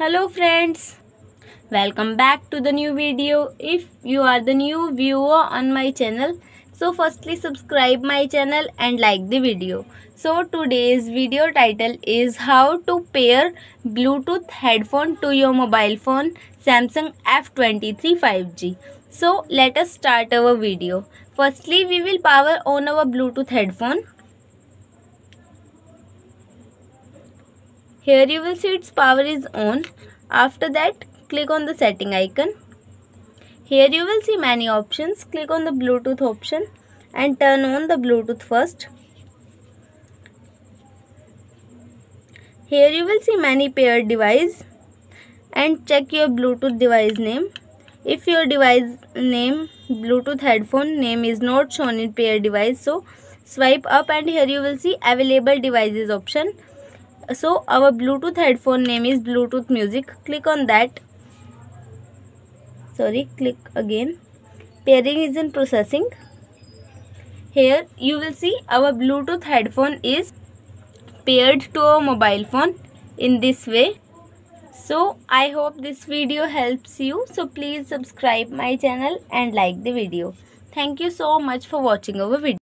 hello friends. Welcome back to the new video. If you are the new viewer on my channel so firstly subscribe my channel and like the video. So today's video title is how to pair bluetooth headphone to your mobile phone samsung f23 5g so let us start our video. Firstly we will power on our bluetooth headphone here you will see its power is on. After that click on the setting icon. Here you will see many options. Click on the bluetooth option and turn on the bluetooth first. Here you will see many paired device and check your bluetooth device name. If your device name bluetooth headphone name is not shown in paired device so swipe up and here you will see available devices option so our bluetooth headphone name is bluetooth music. Click on that. Sorry click again. Pairing is in processing. Here you will see our bluetooth headphone is paired to a mobile phone in this way. So i hope this video helps you. So please subscribe my channel and like the video. Thank you so much for watching our video